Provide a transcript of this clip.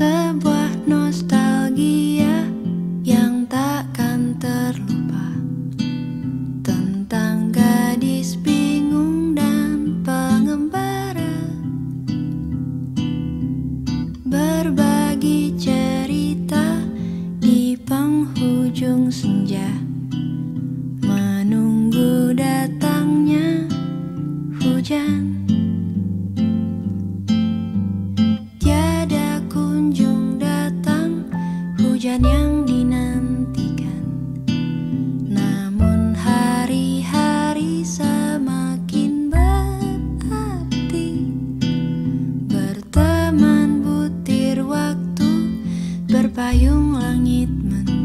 Sebuah nostalgia yang takkan terlupa Tentang gadis bingung dan pengembara. Berbagi cerita di penghujung Namun hari-hari semakin berarti Berteman butir waktu berpayung langit men